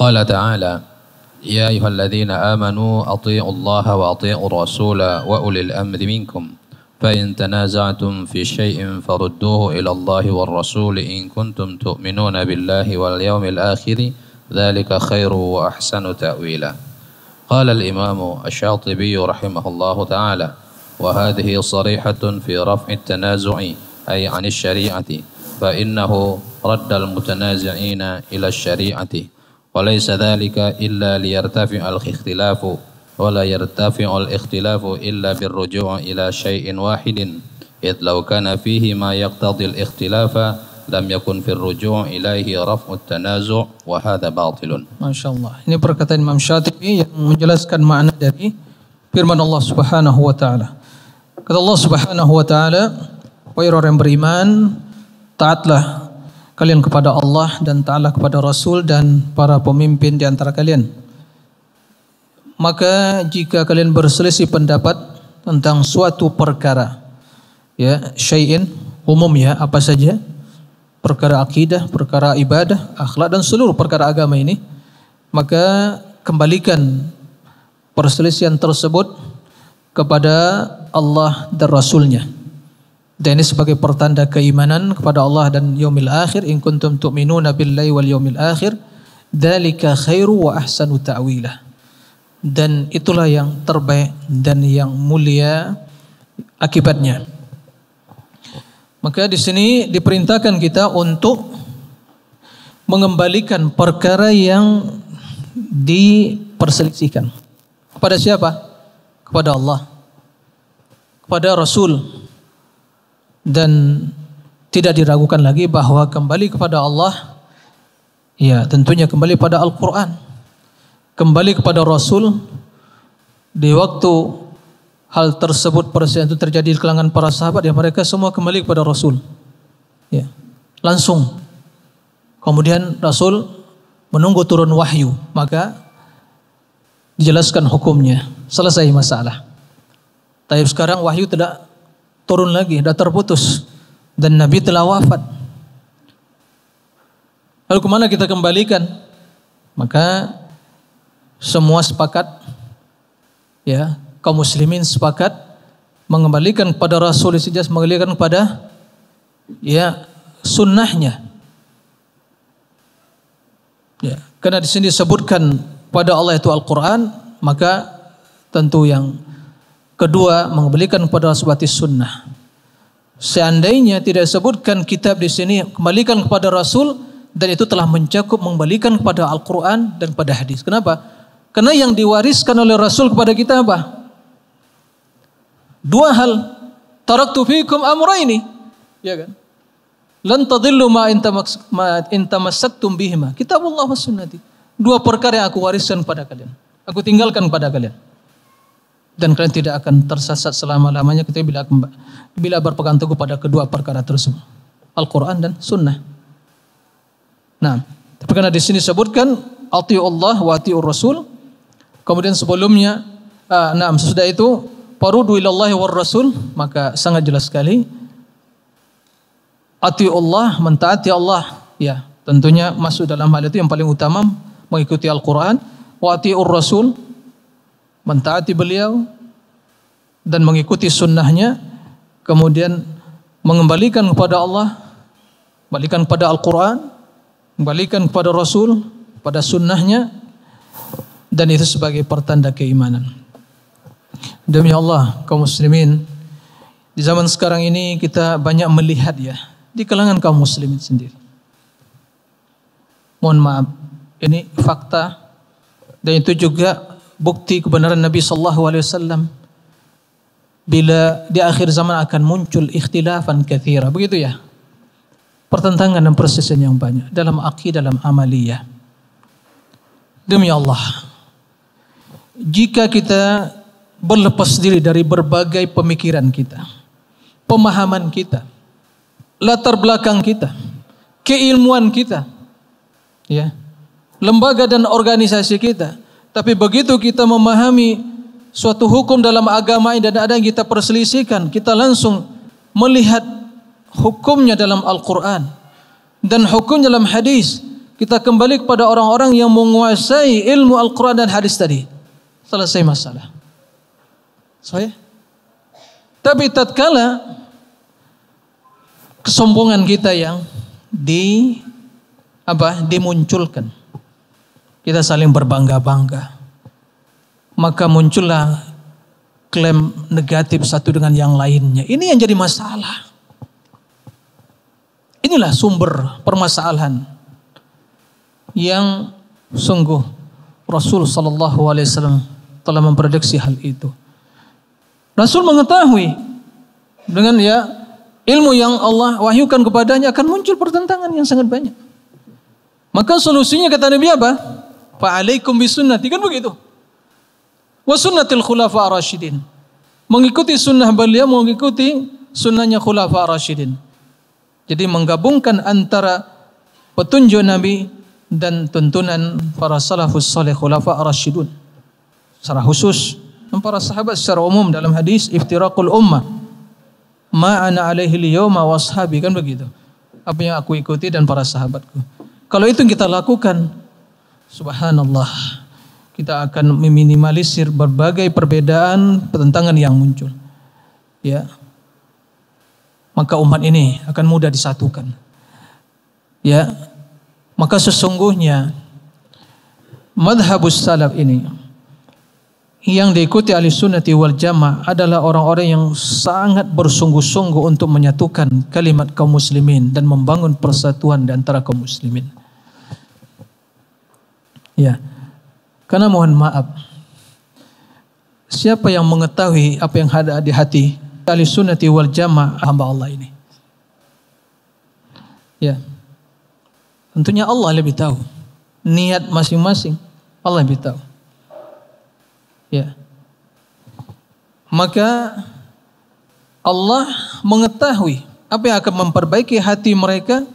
قال تعالى يا أيها الذين آمنوا أطيعوا الله وأطيعوا الرسول وأولي الأمر منكم. فإن تنازعتم في شيء فردوه إلى الله والرسول إن كنتم تؤمنون بالله واليوم الآخر ذلك خير وأحسن تأويلا. قال الإمام الشاطبي رحمه الله تعالى وهذه صريحة في رفع التنازع أي عن الشريعة فإنه رد المتنازعين إلى الشريعة وليس ذلك إلا ليرتفع الاختلاف ولا يرتفع الاختلاف إلا بالرجوع إلى شيء واحد إذ لو كان فيه ما يقتضي الاختلاف لم يكن في الرجوع إليه رفع التنازع وهذا باطل Masya Allah. Ini perkataan Imam Syatibi yang menjelaskan makna dari firman Allah Subhanahu wa taala. Kata Allah Subhanahu wa taala, "Wahai orang yang beriman, taatlah kalian kepada Allah dan taatlah kepada Rasul dan para pemimpin di antara kalian." Maka jika kalian berselisih pendapat tentang suatu perkara, ya, syai'in umum ya, apa saja, perkara akidah, perkara ibadah, akhlak dan seluruh perkara agama ini, maka kembalikan perselisihan tersebut kepada Allah dan Rasulnya. Dan ini sebagai pertanda keimanan kepada Allah dan yaumil akhir. In kuntum tu'minuna billahi wal yaumil akhir. Dalika khairu wa ahsanu ta'wilah. Dan itulah yang terbaik dan yang mulia akibatnya. Maka di sini diperintahkan kita untuk mengembalikan perkara yang diperselisihkan. Kepada siapa? Kepada Allah. Kepada Rasul. Dan tidak diragukan lagi bahwa kembali kepada Allah ya tentunya kembali pada Al-Qur'an. Kembali kepada Rasul di waktu hal tersebut perselisihan itu terjadi di kalangan para sahabat ya mereka semua kembali kepada Rasul. Ya. Langsung. Kemudian Rasul menunggu turun wahyu, maka dijelaskan hukumnya. Selesai masalah. Tapi sekarang wahyu tidak turun lagi, sudah terputus dan Nabi telah wafat. Lalu ke mana kita kembalikan? Maka semua sepakat ya kaum muslimin sepakat mengembalikan kepada Rasul sejak mengembalikan kepada ya sunnahnya. Ya, karena di sini disebutkan pada Allah itu Al-Qur'an, maka tentu yang kedua mengembalikan kepada sebuah sunnah. Seandainya tidak disebutkan kitab di sini kembalikan kepada Rasul dan itu telah mencakup mengembalikan kepada Al-Qur'an dan pada hadis. Kenapa? Karena yang diwariskan oleh Rasul kepada kita apa? Dua hal. Taraktu fikum amraini. Ya kan? Lan tadillu ma intamassaktum bihima. Kitabullah wa sunnati. Dua perkara yang aku wariskan pada kalian. Aku tinggalkan pada kalian. Dan kalian tidak akan tersesat selama-lamanya ketika bila bila berpegang teguh pada kedua perkara tersebut. Al-Quran dan Sunnah. Nah, tapi karena di sini sebutkan Allah wa atiur Rasul. Kemudian sebelumnya, uh, nah sesudah itu Farudu ilallahi war rasul maka sangat jelas sekali ati Allah mentaati Allah. Ya tentunya masuk dalam hal itu yang paling utama mengikuti Al-Qur'an wa atiur rasul mentaati beliau dan mengikuti sunnahnya kemudian mengembalikan kepada Allah kembalikan kepada Al-Quran kembalikan kepada Rasul pada sunnahnya dan itu sebagai pertanda keimanan Demi Allah kaum muslimin di zaman sekarang ini kita banyak melihat ya di kalangan kaum muslimin sendiri. Mohon maaf, ini fakta dan itu juga bukti kebenaran Nabi sallallahu alaihi wasallam bila di akhir zaman akan muncul ikhtilafan kathira. Begitu ya? Pertentangan dan persisian yang banyak dalam akidah dalam amaliyah. Demi Allah, jika kita berlepas diri dari berbagai pemikiran kita, pemahaman kita, latar belakang kita, keilmuan kita, ya, lembaga dan organisasi kita. Tapi begitu kita memahami suatu hukum dalam agama ini dan ada yang kita perselisihkan, kita langsung melihat hukumnya dalam Al-Quran dan hukum dalam hadis. Kita kembali kepada orang-orang yang menguasai ilmu Al-Quran dan hadis tadi. Selesai masalah. Saya. Tapi tatkala kesombongan kita yang di apa dimunculkan. Kita saling berbangga-bangga. Maka muncullah klaim negatif satu dengan yang lainnya. Ini yang jadi masalah. Inilah sumber permasalahan yang sungguh Rasul Sallallahu Alaihi Wasallam telah memprediksi hal itu. Rasul mengetahui dengan ya ilmu yang Allah wahyukan kepadanya akan muncul pertentangan yang sangat banyak. Maka solusinya kata Nabi apa? Fa'alaikum bisunnati kan begitu. Wa sunnatil khulafa rasyidin. Mengikuti sunnah beliau, mengikuti sunnahnya khulafa rasyidin. Jadi menggabungkan antara petunjuk Nabi dan tuntunan para salafus saleh khulafa rasyidun. Secara khusus para sahabat secara umum dalam hadis iftiraqul ummah ma ana alaihi liyawma washabi kan begitu. Apa yang aku ikuti dan para sahabatku. Kalau itu kita lakukan subhanallah kita akan meminimalisir berbagai perbedaan pertentangan yang muncul. Ya, maka umat ini akan mudah disatukan. Ya, maka sesungguhnya madhabus salaf ini yang diikuti ahli sunnati wal jamaah adalah orang-orang yang sangat bersungguh-sungguh untuk menyatukan kalimat kaum muslimin dan membangun persatuan di antara kaum muslimin. Ya, karena mohon maaf, siapa yang mengetahui apa yang ada di hati ahli sunnati wal jamaah hamba Allah ini. Ya. Tentunya Allah lebih tahu. Niat masing-masing Allah lebih tahu. Ya. Maka Allah mengetahui apa yang akan memperbaiki hati mereka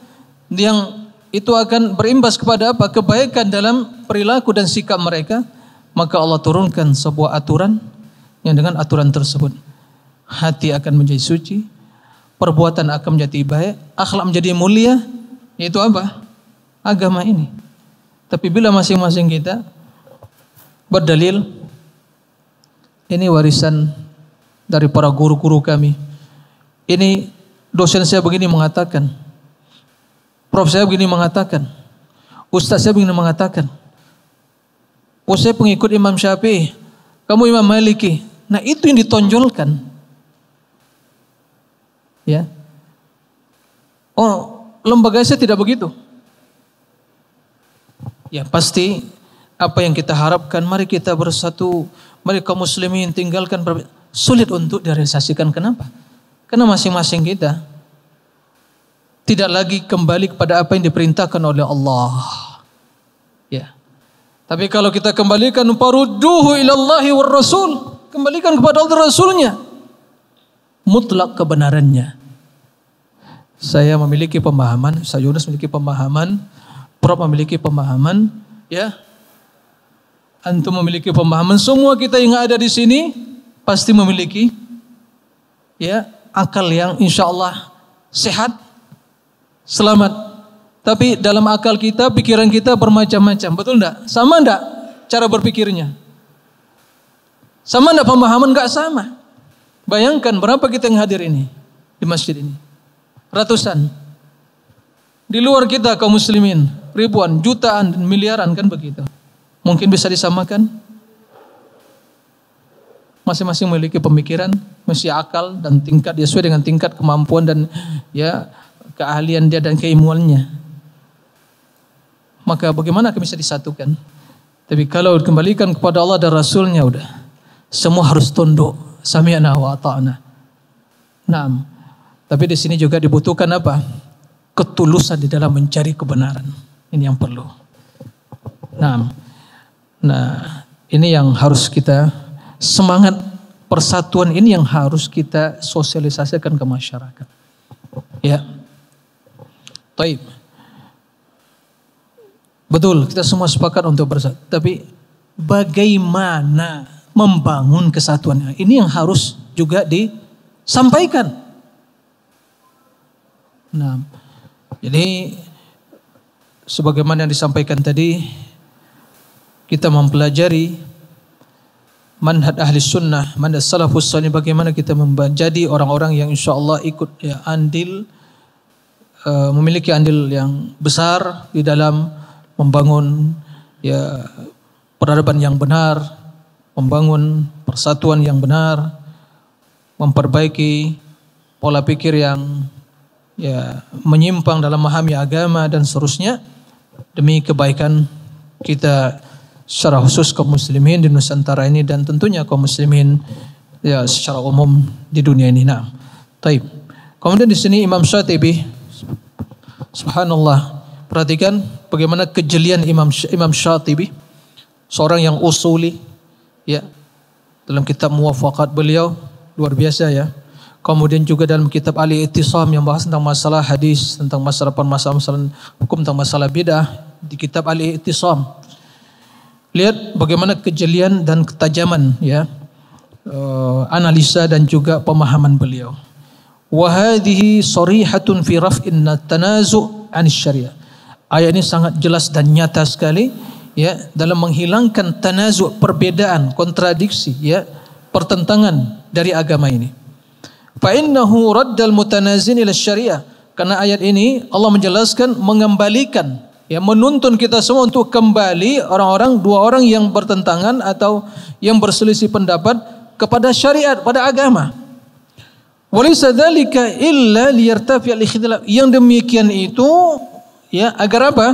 yang itu akan berimbas kepada apa? Kebaikan dalam perilaku dan sikap mereka. Maka Allah turunkan sebuah aturan yang dengan aturan tersebut hati akan menjadi suci, perbuatan akan menjadi baik, akhlak menjadi mulia, yaitu apa? Agama ini. Tapi bila masing-masing kita berdalil ini warisan dari para guru-guru kami. Ini dosen saya begini mengatakan. Prof saya begini mengatakan. Ustaz saya begini mengatakan. Oh saya pengikut Imam Syafi'i. Kamu Imam Maliki. Nah itu yang ditonjolkan. Ya. Oh, lembaga saya tidak begitu. Ya, pasti apa yang kita harapkan mari kita bersatu, mari kaum muslimin tinggalkan sulit untuk direalisasikan kenapa? Karena masing-masing kita tidak lagi kembali kepada apa yang diperintahkan oleh Allah. Ya. Tapi kalau kita kembalikan parudduhu ilallahi war rasul, kembalikan kepada Allah Rasulnya mutlak kebenarannya. Saya memiliki pemahaman, saya Yunus memiliki pemahaman, Prof memiliki pemahaman, ya. Antum memiliki pemahaman, semua kita yang ada di sini pasti memiliki ya akal yang insya Allah sehat, selamat. Tapi dalam akal kita, pikiran kita bermacam-macam, betul enggak? Sama enggak cara berpikirnya? Sama enggak pemahaman? Enggak sama. Bayangkan berapa kita yang hadir ini di masjid ini. Ratusan. Di luar kita kaum muslimin, ribuan, jutaan, miliaran kan begitu. Mungkin bisa disamakan? Masing-masing memiliki pemikiran, mesti akal dan tingkat sesuai dengan tingkat kemampuan dan ya keahlian dia dan keilmuannya. Maka bagaimana kami bisa disatukan? Tapi kalau kembalikan kepada Allah dan Rasulnya udah semua harus tunduk Sami'na wa ata'na. Nah, tapi di sini juga dibutuhkan apa? Ketulusan di dalam mencari kebenaran. Ini yang perlu. Nah, nah ini yang harus kita semangat persatuan ini yang harus kita sosialisasikan ke masyarakat. Ya, Taib. Betul, kita semua sepakat untuk bersatu. Tapi bagaimana membangun kesatuan? Ini yang harus juga disampaikan. Nah, jadi sebagaimana yang disampaikan tadi, kita mempelajari manhaj ahli sunnah, manhaj salafus salih bagaimana kita menjadi orang-orang yang insya Allah ikut ya, andil uh, memiliki andil yang besar di dalam membangun ya peradaban yang benar, membangun persatuan yang benar, memperbaiki pola pikir yang ya menyimpang dalam memahami agama dan seterusnya. Demi kebaikan kita secara khusus kaum muslimin di Nusantara ini dan tentunya kaum muslimin ya secara umum di dunia ini. Nah, taib. Kemudian di sini Imam Syatibi subhanallah perhatikan bagaimana kejelian Imam Imam Syatibi seorang yang usuli ya dalam kitab muwafaqat beliau luar biasa ya. Kemudian juga dalam kitab Ali Ittisam yang bahas tentang masalah hadis, tentang masalah masalah, masalah hukum tentang masalah bidah di kitab Ali Ittisam Lihat bagaimana kejelian dan ketajaman ya uh, analisa dan juga pemahaman beliau. Wahadihi sorihatun fi raf'in tanazu' an syariah. Ayat ini sangat jelas dan nyata sekali ya dalam menghilangkan tanazu' perbedaan, kontradiksi ya, pertentangan dari agama ini. Fa innahu raddal mutanazin ila syariah. Karena ayat ini Allah menjelaskan mengembalikan ya menuntun kita semua untuk kembali orang-orang dua orang yang bertentangan atau yang berselisih pendapat kepada syariat pada agama. Walaysa dzalika illa liyartafi al-ikhtilaf. Yang demikian itu ya agar apa?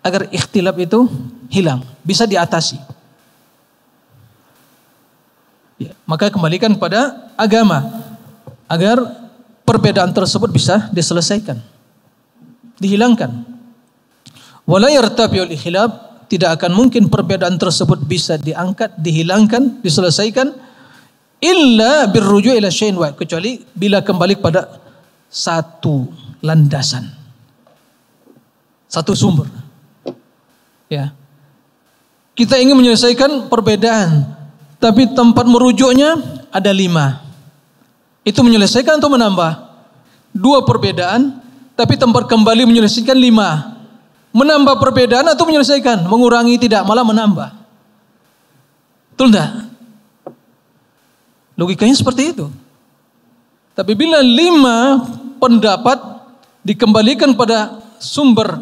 Agar ikhtilaf itu hilang, bisa diatasi. Ya, maka kembalikan kepada agama agar perbedaan tersebut bisa diselesaikan, dihilangkan. Tidak akan mungkin perbedaan tersebut bisa diangkat, dihilangkan, diselesaikan illa birruju ila syai'in wa kecuali bila kembali pada satu landasan. Satu sumber. Ya. Kita ingin menyelesaikan perbedaan, tapi tempat merujuknya ada lima. Itu menyelesaikan atau menambah? Dua perbedaan, tapi tempat kembali menyelesaikan lima. Menambah perbedaan atau menyelesaikan? Mengurangi tidak, malah menambah. Betul enggak? Logikanya seperti itu. Tapi bila lima pendapat dikembalikan pada sumber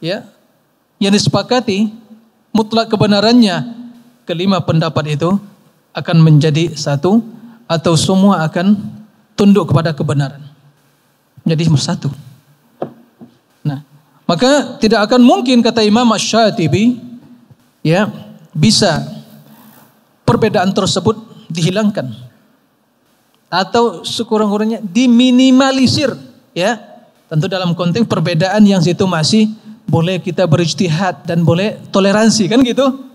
ya yang disepakati mutlak kebenarannya kelima pendapat itu akan menjadi satu atau semua akan tunduk kepada kebenaran. Menjadi satu. Maka tidak akan mungkin kata Imam Ash-Shatibi ya bisa perbedaan tersebut dihilangkan. Atau sekurang-kurangnya diminimalisir ya. Tentu dalam konteks perbedaan yang situ masih boleh kita berijtihad dan boleh toleransi kan gitu?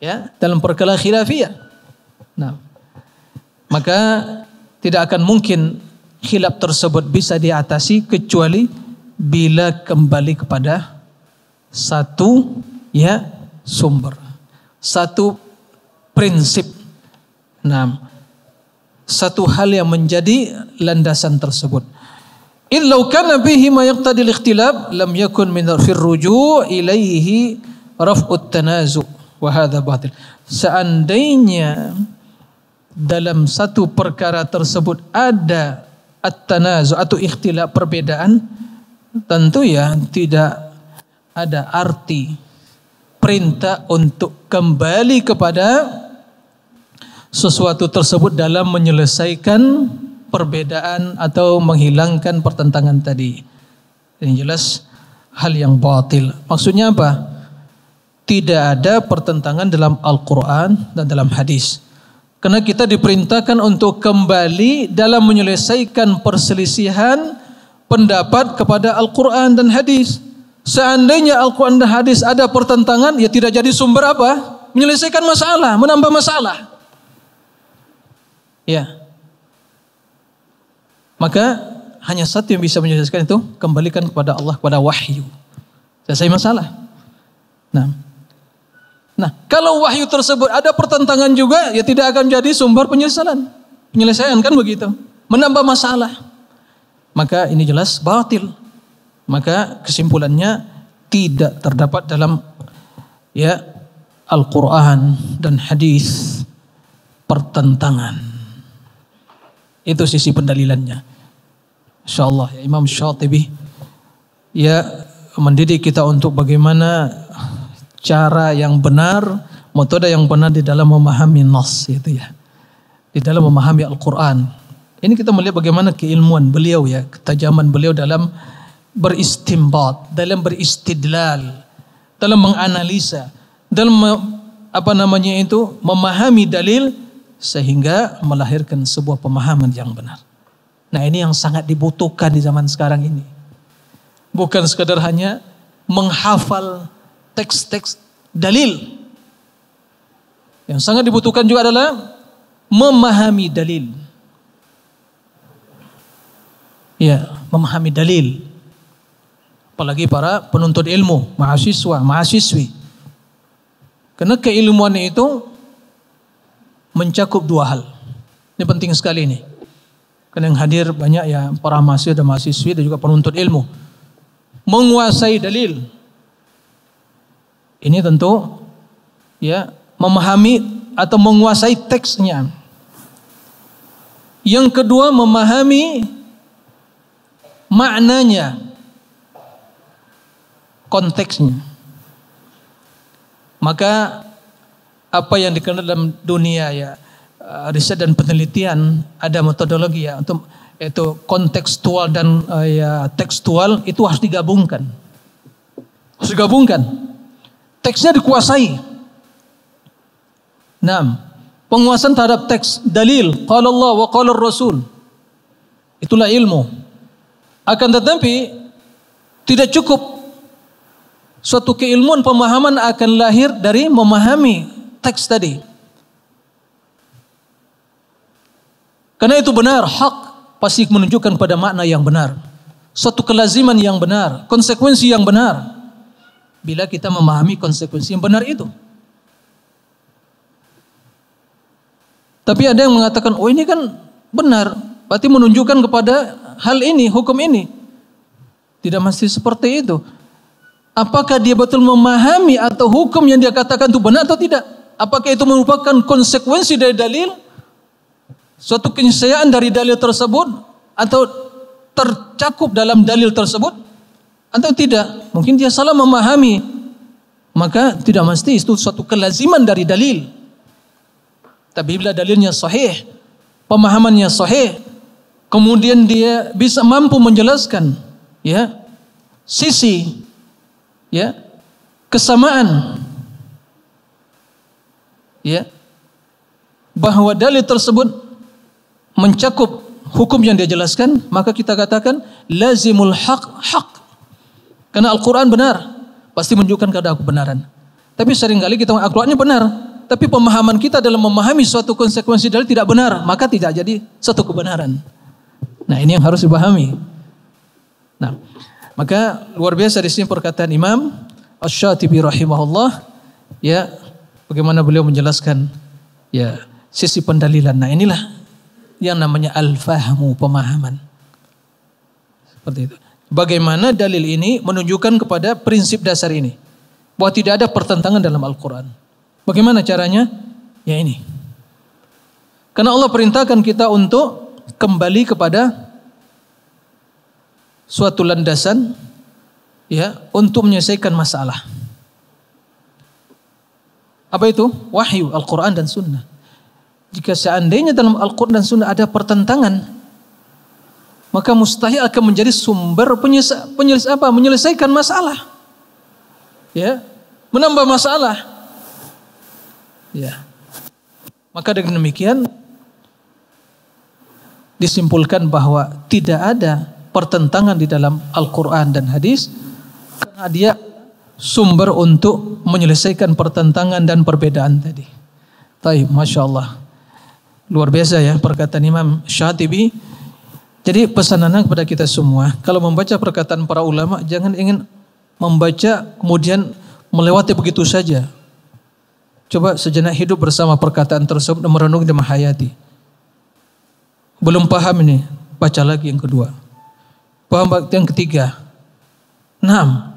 Ya dalam perkara khilafiyah. Nah maka tidak akan mungkin khilaf tersebut bisa diatasi kecuali bila kembali kepada satu ya sumber. Satu prinsip. Nah satu hal yang menjadi landasan tersebut. Illau kana bihi ma yaqtadi al-ikhtilaf lam yakun min fi ruju' ilaihi raf'ut tanazu' wa hadha batil. Seandainya dalam satu perkara tersebut ada at-tanazu' atau ikhtilaf perbedaan tentu ya tidak ada arti perintah untuk kembali kepada sesuatu tersebut dalam menyelesaikan perbedaan atau menghilangkan pertentangan tadi. Ini jelas hal yang batil. Maksudnya apa? Tidak ada pertentangan dalam Al-Quran dan dalam hadis. Karena kita diperintahkan untuk kembali dalam menyelesaikan perselisihan pendapat kepada Al-Quran dan hadis. Seandainya Al-Quran dan hadis ada pertentangan, ya tidak jadi sumber apa? Menyelesaikan masalah, menambah masalah. Ya. Maka hanya satu yang bisa menjelaskan itu kembalikan kepada Allah kepada wahyu. Selesai masalah. Nah, nah kalau wahyu tersebut ada pertentangan juga, ya tidak akan jadi sumber penyelesaian. Penyelesaian kan begitu. Menambah masalah. Maka ini jelas batil. Maka kesimpulannya tidak terdapat dalam ya Al-Quran dan hadis pertentangan. Itu sisi pendalilannya. Insyaallah ya Imam Syatibi ya mendidik kita untuk bagaimana cara yang benar, metode yang benar di dalam memahami nas itu ya. Di dalam memahami Al-Qur'an. Ini kita melihat bagaimana keilmuan beliau ya, ketajaman beliau dalam beristimbat, dalam beristidlal, dalam menganalisa, dalam apa namanya itu memahami dalil sehingga melahirkan sebuah pemahaman yang benar. Nah ini yang sangat dibutuhkan di zaman sekarang ini. Bukan sekadar hanya menghafal teks-teks dalil. Yang sangat dibutuhkan juga adalah memahami dalil. Ya, memahami dalil. Apalagi para penuntut ilmu, mahasiswa, mahasiswi. Karena keilmuan itu mencakup dua hal. Ini penting sekali ini. Karena yang hadir banyak ya para mahasiswa dan mahasiswi dan juga penuntut ilmu. Menguasai dalil. Ini tentu ya memahami atau menguasai teksnya. Yang kedua memahami maknanya, konteksnya. Maka apa yang dikenal dalam dunia ya uh, riset dan penelitian ada metodologi ya untuk itu kontekstual dan uh, ya tekstual itu harus digabungkan. Harus digabungkan. Teksnya dikuasai. Nah, penguasaan terhadap teks dalil qala Allah wa qala Rasul. Itulah ilmu. Akan tetapi tidak cukup Suatu keilmuan pemahaman akan lahir dari memahami teks tadi. Karena itu benar, hak pasti menunjukkan pada makna yang benar. Suatu kelaziman yang benar, konsekuensi yang benar. Bila kita memahami konsekuensi yang benar itu. Tapi ada yang mengatakan, oh ini kan benar. Berarti menunjukkan kepada hal ini, hukum ini. Tidak mesti seperti itu. Apakah dia betul memahami atau hukum yang dia katakan itu benar atau tidak? Apakah itu merupakan konsekuensi dari dalil? Suatu keniscayaan dari dalil tersebut atau tercakup dalam dalil tersebut atau tidak? Mungkin dia salah memahami. Maka tidak mesti itu suatu kelaziman dari dalil. Tapi bila dalilnya sahih, pemahamannya sahih, kemudian dia bisa mampu menjelaskan ya sisi ya kesamaan ya bahwa dalil tersebut mencakup hukum yang dia jelaskan maka kita katakan lazimul haq haq. Karena Al-Quran benar pasti menunjukkan kepada kebenaran. Tapi sering kali kita Al-Qurannya benar tapi pemahaman kita dalam memahami suatu konsekuensi dalil tidak benar maka tidak jadi satu kebenaran nah ini yang harus dipahami nah maka luar biasa di sini perkataan Imam Asy-Syatibi rahimahullah ya bagaimana beliau menjelaskan ya sisi pendalilan. Nah, inilah yang namanya al-fahmu pemahaman. Seperti itu. Bagaimana dalil ini menunjukkan kepada prinsip dasar ini bahwa tidak ada pertentangan dalam Al-Qur'an. Bagaimana caranya? Ya ini. Karena Allah perintahkan kita untuk kembali kepada suatu landasan ya untuk menyelesaikan masalah. Apa itu? Wahyu Al-Quran dan Sunnah. Jika seandainya dalam Al-Quran dan Sunnah ada pertentangan, maka mustahil akan menjadi sumber penyelesa, penyeles, apa, menyelesaikan masalah. Ya, menambah masalah. Ya. Maka dengan demikian disimpulkan bahwa tidak ada pertentangan di dalam Al-Quran dan hadis karena dia sumber untuk menyelesaikan pertentangan dan perbedaan tadi. Taib, Masya Allah. Luar biasa ya perkataan Imam Syatibi Jadi pesan anak kepada kita semua, kalau membaca perkataan para ulama jangan ingin membaca kemudian melewati begitu saja. Coba sejenak hidup bersama perkataan tersebut dan merenung dan menghayati. Belum paham ini, baca lagi yang kedua. Paham yang ketiga. Enam.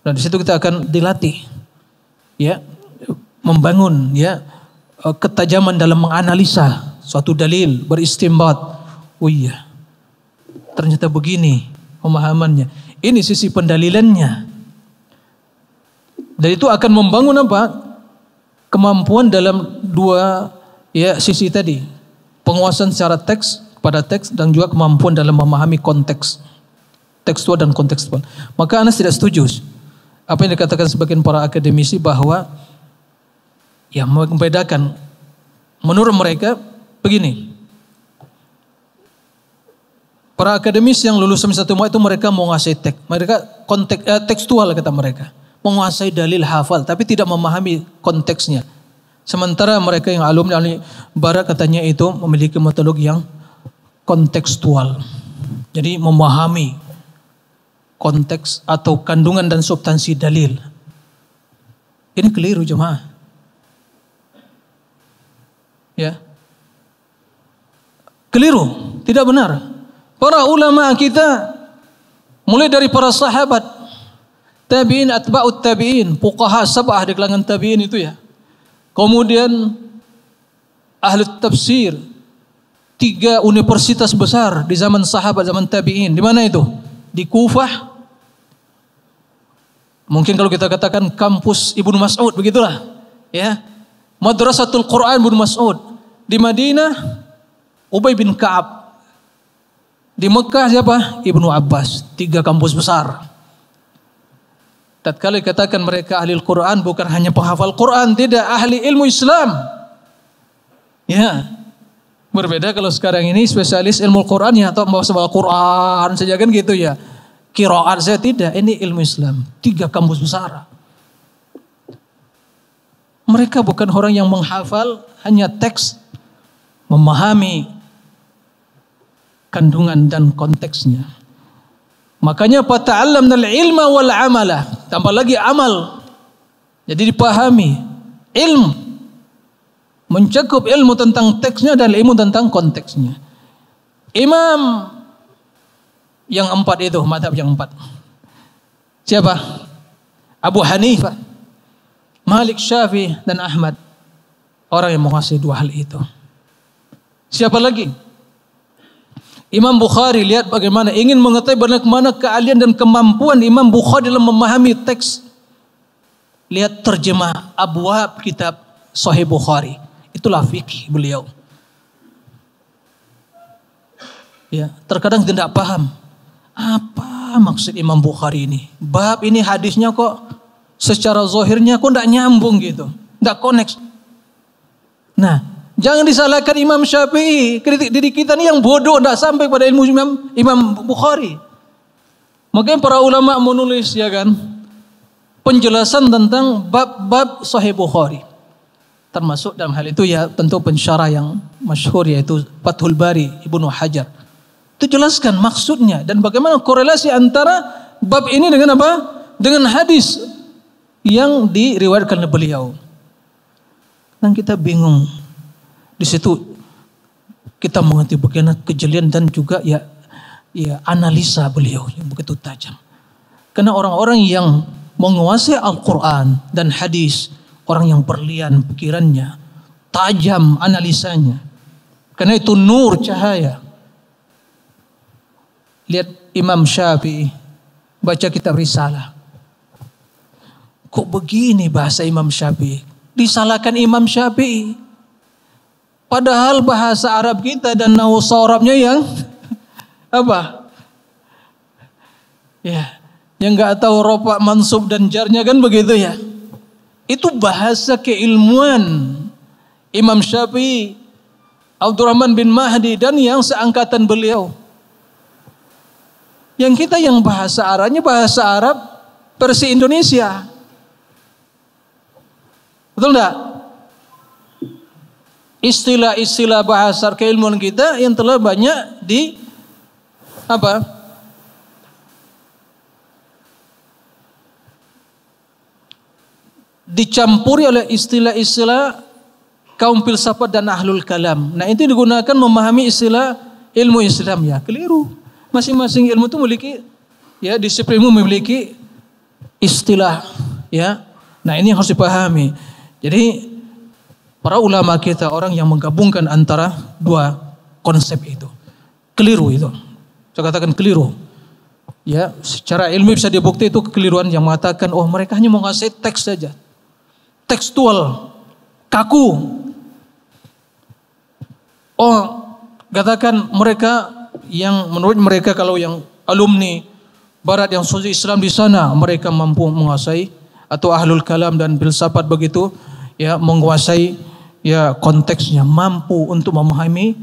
Nah, di situ kita akan dilatih. Ya, membangun ya eh, ketajaman dalam menganalisa suatu dalil, beristimbat. Oh iya, ternyata begini pemahamannya. Ini sisi pendalilannya. Dan itu akan membangun apa? Kemampuan dalam dua ya sisi tadi. Penguasaan secara teks pada teks dan juga kemampuan dalam memahami konteks tekstual dan kontekstual. Maka Anas tidak setuju apa yang dikatakan sebagian para akademisi bahwa yang membedakan menurut mereka begini. Para akademis yang lulus satu itu mereka menguasai teks, mereka konteks eh, tekstual kata mereka, menguasai dalil hafal tapi tidak memahami konteksnya. Sementara mereka yang alumni alumni barat katanya itu memiliki metodologi yang kontekstual. Jadi memahami konteks atau kandungan dan substansi dalil. Ini keliru jemaah. Ya. Keliru, tidak benar. Para ulama kita mulai dari para sahabat, tabi'in, atba'ut tabi'in, fuqaha sab'ah di kalangan tabi'in itu ya. Kemudian ahli tafsir, tiga universitas besar di zaman sahabat, zaman tabi'in. Di mana itu? Di Kufah. Mungkin kalau kita katakan kampus Ibnu Mas'ud begitulah, ya. Madrasatul Quran bin Mas'ud. Di Madinah Ubay bin Ka'ab. Di Mekah siapa? Ibnu Abbas. Tiga kampus besar. Tatkala katakan mereka ahli Al-Quran bukan hanya penghafal Quran, tidak ahli ilmu Islam. Ya. Berbeda kalau sekarang ini spesialis ilmu Quran ya atau mau sebuah Quran saja kan gitu ya. Kiraat saya tidak, ini ilmu Islam. Tiga kampus besar. Mereka bukan orang yang menghafal hanya teks, memahami kandungan dan konteksnya. Makanya fata'allamna ilma wal amala. Tambah lagi amal. Jadi dipahami. Ilmu. Mencakup ilmu tentang teksnya dan ilmu tentang konteksnya. Imam yang empat itu, madhab yang empat. Siapa? Abu Hanifah. Malik Syafi'i dan Ahmad. Orang yang menguasai dua hal itu. Siapa lagi? Imam Bukhari lihat bagaimana ingin mengetahui bagaimana keahlian dan kemampuan Imam Bukhari dalam memahami teks. Lihat terjemah abwab kitab Sahih Bukhari. Itulah fikih beliau. Ya, terkadang tidak paham apa maksud Imam Bukhari ini. Bab ini hadisnya kok secara zohirnya kok tidak nyambung gitu. Tidak connect. Nah, jangan disalahkan Imam Syafi'i. Kritik diri kita ini yang bodoh tidak sampai pada ilmu Imam, Imam Bukhari. Makanya para ulama menulis ya kan penjelasan tentang bab-bab Sahih Bukhari. Termasuk dalam hal itu ya tentu pensyarah yang masyhur yaitu Fathul Bari Ibnu Hajar. Itu jelaskan maksudnya dan bagaimana korelasi antara bab ini dengan apa? Dengan hadis yang diriwayatkan oleh beliau. Dan kita bingung. Di situ kita mengerti bagaimana kejelian dan juga ya ya analisa beliau yang begitu tajam. Karena orang-orang yang menguasai Al-Quran dan hadis, orang yang berlian pikirannya, tajam analisanya. Karena itu nur cahaya. Lihat Imam Syafi'i baca kitab Risalah. Kok begini bahasa Imam Syafi'i? Disalahkan Imam Syafi'i. Padahal bahasa Arab kita dan nausa Arabnya yang apa? Ya, yang nggak tahu ropak mansub dan jarnya kan begitu ya. Itu bahasa keilmuan Imam Syafi'i, Abdurrahman bin Mahdi dan yang seangkatan beliau. Yang kita yang bahasa Arabnya bahasa Arab versi Indonesia. Betul enggak? Istilah-istilah bahasa keilmuan kita yang telah banyak di apa? Dicampuri oleh istilah-istilah kaum filsafat dan ahlul kalam. Nah itu digunakan memahami istilah ilmu Islam ya keliru. Masing-masing ilmu itu memiliki ya disiplin ilmu memiliki istilah ya. Nah ini yang harus dipahami. Jadi para ulama kita orang yang menggabungkan antara dua konsep itu keliru itu. Saya katakan keliru. Ya, secara ilmu bisa dibukti itu kekeliruan yang mengatakan oh mereka hanya mau teks saja. Tekstual, kaku. Oh, katakan mereka yang menurut mereka kalau yang alumni barat yang suci Islam di sana mereka mampu menguasai atau ahlul kalam dan filsafat begitu ya menguasai ya konteksnya mampu untuk memahami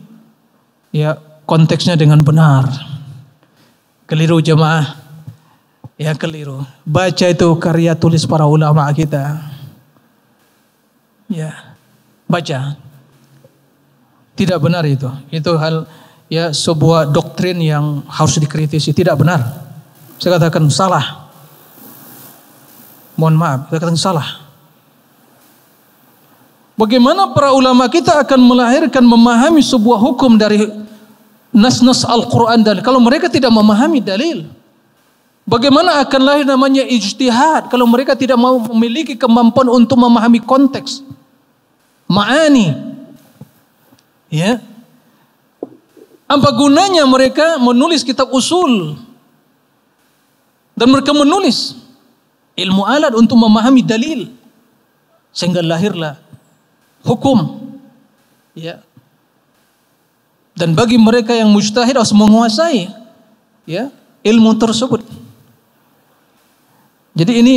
ya konteksnya dengan benar. Keliru jemaah. Ya keliru. Baca itu karya tulis para ulama kita. Ya. Baca. Tidak benar itu. Itu hal ya sebuah doktrin yang harus dikritisi. Tidak benar. Saya katakan salah. Mohon maaf, saya katakan salah. Bagaimana para ulama kita akan melahirkan memahami sebuah hukum dari nas-nas Al-Quran dan kalau mereka tidak memahami dalil, bagaimana akan lahir namanya ijtihad kalau mereka tidak mau memiliki kemampuan untuk memahami konteks, ma'ani, ya. Apa gunanya mereka menulis kitab usul? Dan mereka menulis ilmu alat untuk memahami dalil? Sehingga lahirlah hukum ya dan bagi mereka yang mujtahid harus menguasai ya ilmu tersebut. Jadi ini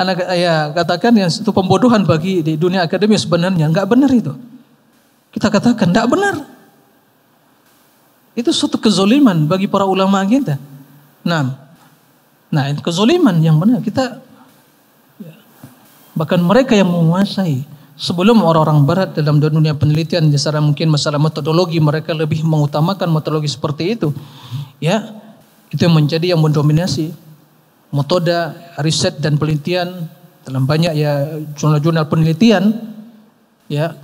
anak saya katakan yang itu pembodohan bagi di dunia akademik sebenarnya nggak benar itu. Kita katakan nggak benar. Itu suatu kezoliman bagi para ulama kita. Nah, nah kezoliman yang benar kita ya, bahkan mereka yang menguasai Sebelum orang-orang barat dalam dunia penelitian secara mungkin masalah metodologi mereka lebih mengutamakan metodologi seperti itu. Ya, itu yang menjadi yang mendominasi metode riset dan penelitian dalam banyak ya jurnal-jurnal penelitian ya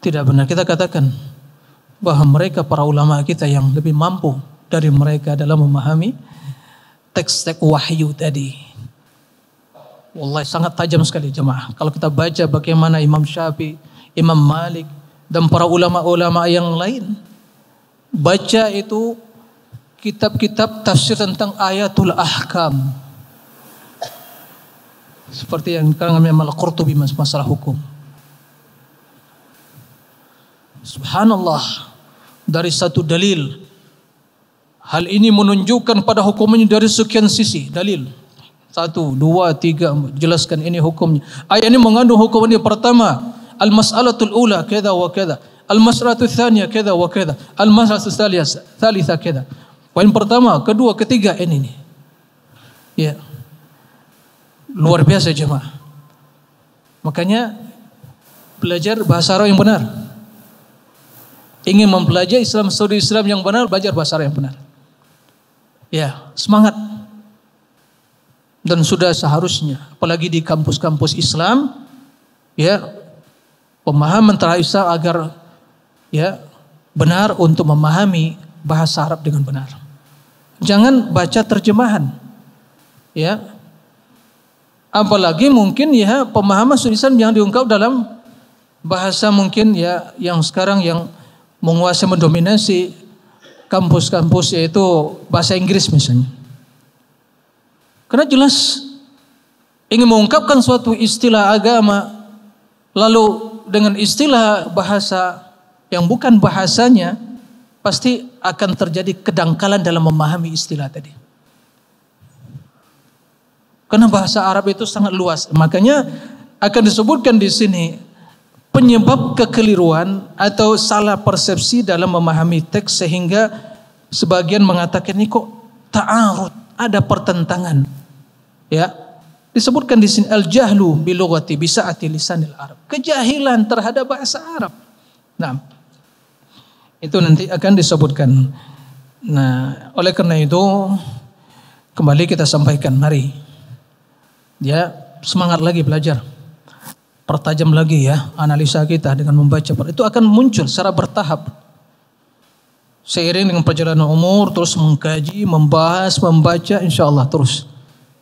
tidak benar kita katakan bahwa mereka para ulama kita yang lebih mampu dari mereka dalam memahami teks-teks wahyu tadi Wallahi sangat tajam sekali jemaah. Kalau kita baca bagaimana Imam Syafi'i, Imam Malik dan para ulama-ulama yang lain baca itu kitab-kitab tafsir tentang ayatul ahkam. Seperti yang sekarang Imam Al-Qurtubi masalah hukum. Subhanallah dari satu dalil hal ini menunjukkan pada hukumnya dari sekian sisi dalil satu, dua, tiga, jelaskan ini hukumnya. Ayat ini mengandung hukum ini pertama. Al-mas'alatul ula keda wa keda. Al-mas'alatul thaniya keda wa keda. Al-mas'alatul thalitha keda. Poin pertama, kedua, ketiga ini nih. Ya. Luar biasa jemaah. Makanya belajar bahasa Arab yang benar. Ingin mempelajari Islam studi Islam yang benar, belajar bahasa Arab yang benar. Ya, semangat dan sudah seharusnya apalagi di kampus-kampus Islam ya pemahaman terhadap Islam agar ya benar untuk memahami bahasa Arab dengan benar. Jangan baca terjemahan. Ya. Apalagi mungkin ya pemahaman Islam yang diungkap dalam bahasa mungkin ya yang sekarang yang menguasai mendominasi kampus-kampus yaitu bahasa Inggris misalnya. Karena jelas ingin mengungkapkan suatu istilah agama lalu dengan istilah bahasa yang bukan bahasanya pasti akan terjadi kedangkalan dalam memahami istilah tadi. Karena bahasa Arab itu sangat luas. Makanya akan disebutkan di sini penyebab kekeliruan atau salah persepsi dalam memahami teks sehingga sebagian mengatakan ini kok ta'arud ada pertentangan. Ya. Disebutkan di sini al-jahlu bi lughati bi sa'ati lisanil Arab. Kejahilan terhadap bahasa Arab. Nah, itu nanti akan disebutkan. Nah, oleh karena itu kembali kita sampaikan, mari dia semangat lagi belajar. Pertajam lagi ya analisa kita dengan membaca. Itu akan muncul secara bertahap. Seiring dengan perjalanan umur terus mengkaji, membahas, membaca insya Allah terus.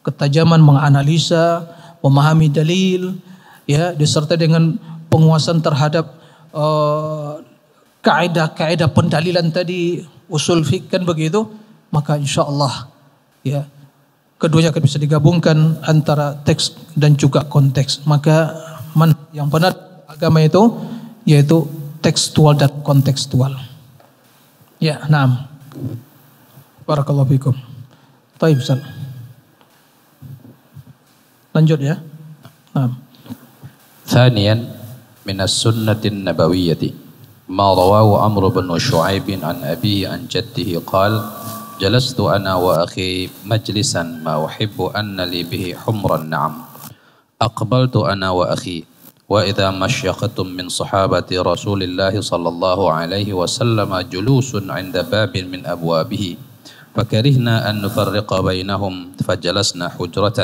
Ketajaman menganalisa, memahami dalil, ya disertai dengan penguasaan terhadap uh, kaidah-kaidah pendalilan tadi usul fik kan begitu maka insya Allah ya keduanya akan bisa digabungkan antara teks dan juga konteks maka man, yang benar agama itu yaitu tekstual dan kontekstual ya enam barakallahu fikum Taib lanjut ya enam ثانيا من السنة النبوية ما رواه عمرو بن شعيب عن أبيه عن جده قال جلست أنا وأخي مجلسا ما أحب أن لي به حمر النعم أقبلت أنا وأخي وإذا مشيخة من صحابة رسول الله صلى الله عليه وسلم جلوس عند باب من أبوابه فكرهنا أن نفرق بينهم فجلسنا حجرة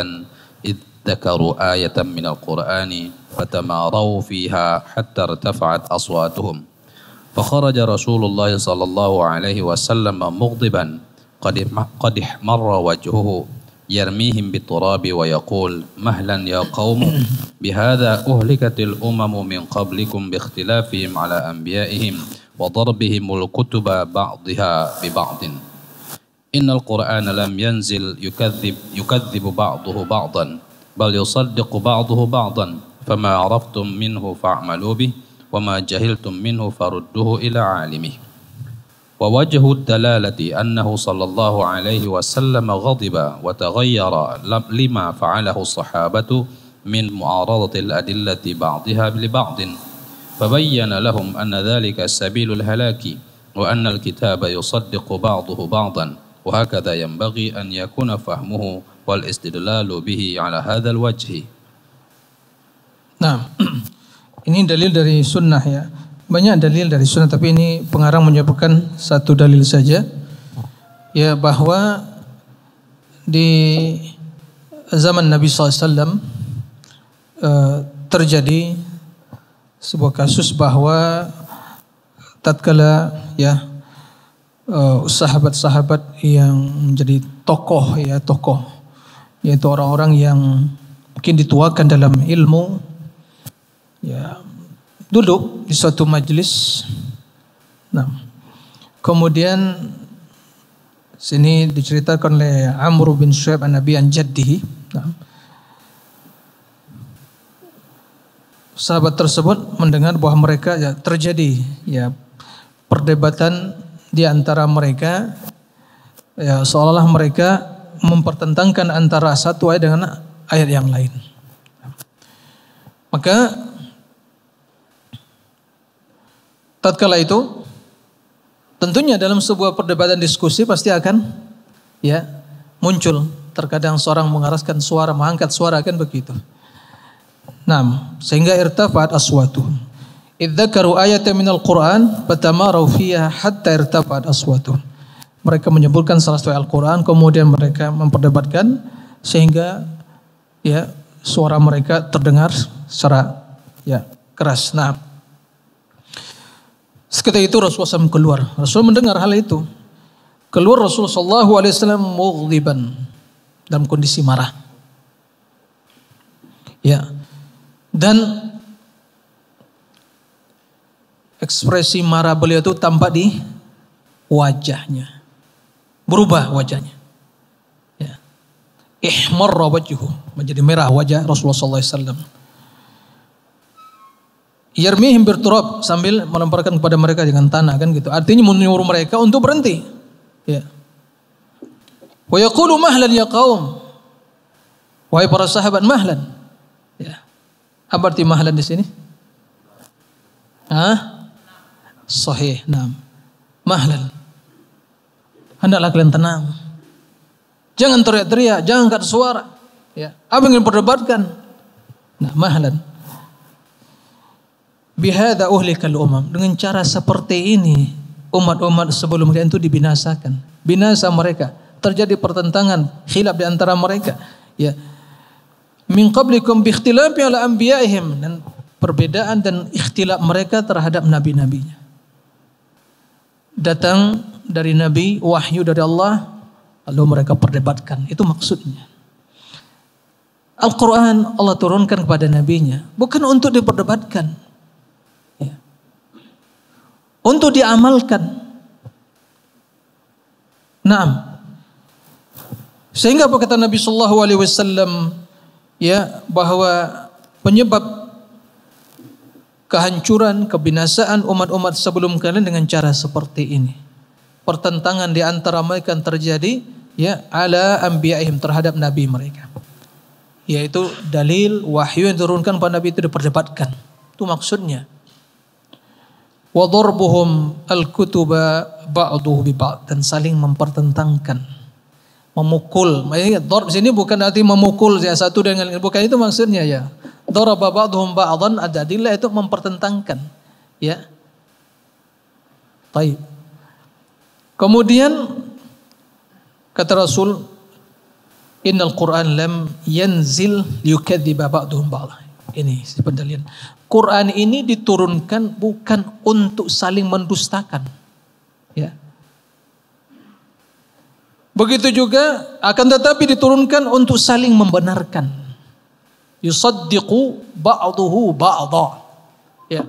إذ ذكروا آية من القرآن فتماروا فيها حتى ارتفعت أصواتهم. فخرج رسول الله صلى الله عليه وسلم مغضبا قد احمر وجهه. يرميهم بالتراب ويقول مهلا يا قوم بهذا أهلكت الأمم من قبلكم باختلافهم على أنبيائهم وضربهم الكتب بعضها ببعض. إن القرآن لم ينزل يكذب, يكذب بعضه بعضا بل يصدق بعضه بعضا. فما عرفتم منه فاعملوا به وما جهلتم منه فردوه إلى عالمه. ووجه الدلالة أنه صلى الله عليه وسلم غضب وتغير لما فعله الصحابة من معارضة الأدلة بعضها لبعض. فبين لهم أن ذلك سبيل الهلاك وأن الكتاب يصدق بعضه بعضا وهكذا ينبغي أن يكون فهمه والاستدلال به على هذا الوجه. نعم. Ini dalil dari sunnah ya. Banyak dalil dari sunnah tapi ini pengarang menyebutkan satu dalil saja. Ya bahwa di zaman Nabi SAW uh, terjadi sebuah kasus bahwa tatkala ya uh, sahabat-sahabat yang menjadi tokoh ya tokoh yaitu orang-orang yang mungkin dituakan dalam ilmu ya duduk di suatu majelis. Nah, kemudian sini diceritakan oleh Amr bin Shu'aib an Nabi an jaddihi. Nah, sahabat tersebut mendengar bahwa mereka ya terjadi ya perdebatan di antara mereka ya seolah-olah mereka mempertentangkan antara satu ayat dengan ayat yang lain. Maka tatkala itu tentunya dalam sebuah perdebatan diskusi pasti akan ya muncul terkadang seorang mengaraskan suara mengangkat suara kan begitu. Nah, sehingga irtafat aswatu. Idzakaru ayatan minal Qur'an fatamaru fiha hatta irtafat aswatu. Mereka menyebutkan salah satu Al-Qur'an kemudian mereka memperdebatkan sehingga ya suara mereka terdengar secara ya keras. Nah, Seketika itu Rasulullah SAW keluar. Rasul mendengar hal itu. Keluar Rasulullah SAW mughliban dalam kondisi marah. Ya. Dan ekspresi marah beliau itu tampak di wajahnya. Berubah wajahnya. Ya. Ihmarra wajhuhu. Menjadi merah wajah Rasulullah SAW. Yarmihim berturab sambil melemparkan kepada mereka dengan tanah kan gitu. Artinya menyuruh mereka untuk berhenti. Ya. Wa yaqulu mahlan ya qaum. Wahai para sahabat mahlan. Ya. Apa arti mahlan di sini? Hah? Sahih. Naam. Mahlan. Hendaklah kalian tenang. Jangan teriak-teriak, jangan angkat suara. Ya. Apa yang ingin perdebatkan? Nah, mahlan bihada uhlikal umam dengan cara seperti ini umat-umat sebelum kalian itu dibinasakan. Binasa mereka. Terjadi pertentangan, khilaf di antara mereka. Ya. Min qablikum bi ikhtilafi ala anbiya'ihim dan perbedaan dan ikhtilaf mereka terhadap nabi-nabinya. Datang dari nabi wahyu dari Allah lalu mereka perdebatkan. Itu maksudnya. Al-Quran Allah turunkan kepada nabinya bukan untuk diperdebatkan. Untuk diamalkan nah sehingga apa Nabi Sallallahu Alaihi Wasallam ya bahwa penyebab kehancuran kebinasaan umat-umat sebelum kalian dengan cara seperti ini pertentangan di antara mereka terjadi ya ala anbiya'ihim terhadap nabi mereka yaitu dalil wahyu yang diturunkan pada Nabi itu diperdebatkan. Itu maksudnya. Wa darbuhum al-kutuba ba'duhu bi dan saling mempertentangkan. Memukul. Maksudnya darb sini bukan arti memukul ya satu dengan bukan itu maksudnya ya. Daraba ba'duhum ba'dan ada adillah itu mempertentangkan. Ya. Baik. Kemudian kata Rasul Innal Quran lam yanzil liyukadziba ba'duhum ba'dha. Ini pendalian. Quran ini diturunkan bukan untuk saling mendustakan. Ya. Begitu juga akan tetapi diturunkan untuk saling membenarkan. Yusaddiqu ba'duhu ba'dha. Ya.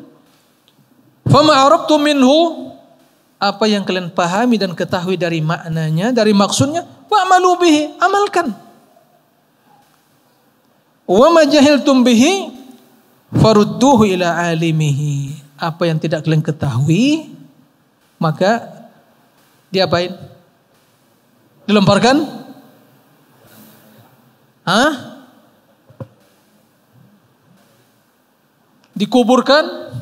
Fama arabtu minhu apa yang kalian pahami dan ketahui dari maknanya, dari maksudnya, wa'malu bihi, amalkan. Wa ma jahiltum bihi farudduhu ila alimihi. Apa yang tidak kalian ketahui, maka diapain? Dilemparkan? Hah? Dikuburkan?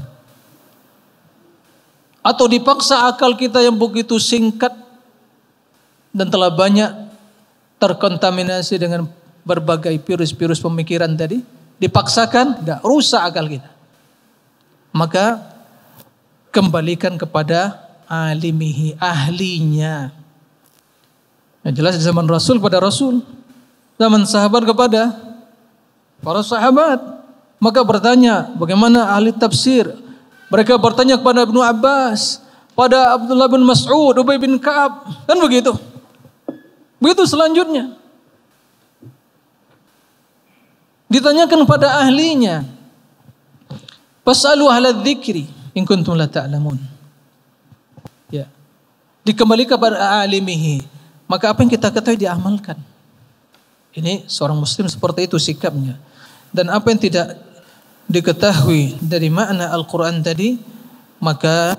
Atau dipaksa akal kita yang begitu singkat dan telah banyak terkontaminasi dengan berbagai virus-virus pemikiran tadi dipaksakan tidak rusak akal kita. Maka kembalikan kepada alimihi ahlinya. Yang jelas di zaman Rasul pada Rasul zaman sahabat kepada para sahabat. Maka bertanya bagaimana ahli tafsir? Mereka bertanya kepada Ibnu Abbas pada Abdullah bin Mas'ud Ubay bin Ka'ab kan begitu. Begitu selanjutnya Ditanyakan pada ahlinya. Fasalu ahla dzikri in kuntum la ta'lamun. Ya. Dikembalikan kepada alimihi. Maka apa yang kita ketahui diamalkan. Ini seorang muslim seperti itu sikapnya. Dan apa yang tidak diketahui dari makna Al-Quran tadi, maka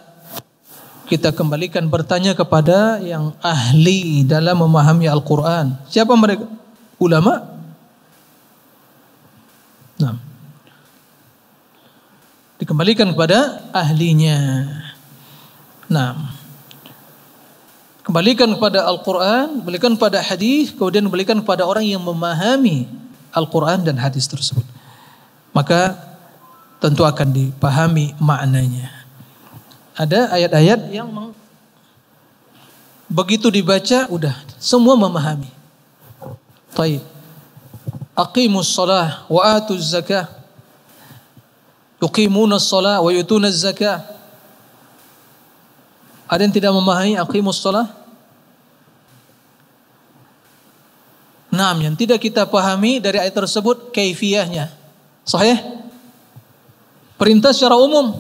kita kembalikan bertanya kepada yang ahli dalam memahami Al-Quran. Siapa mereka? Ulama Nah. Dikembalikan kepada ahlinya. Nah. Kembalikan kepada Al-Quran, kembalikan kepada hadis, kemudian kembalikan kepada orang yang memahami Al-Quran dan hadis tersebut. Maka tentu akan dipahami maknanya. Ada ayat-ayat yang begitu dibaca udah semua memahami. Taib aqimus salah wa atuz zakah yuqimuna salah wa yutuna zakah ada yang tidak memahami aqimus salah Nah, yang tidak kita pahami dari ayat tersebut kaifiyahnya. Sahih? Perintah secara umum.